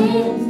Jesus.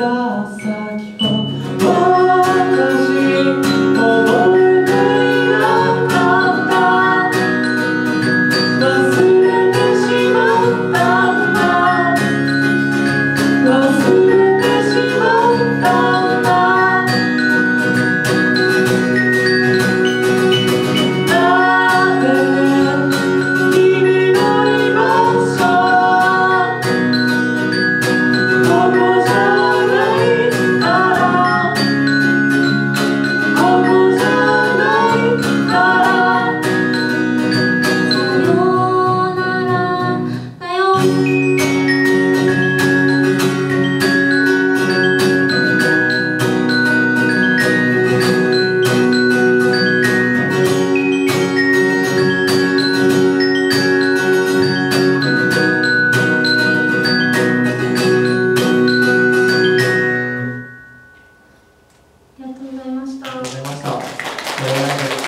Buddha.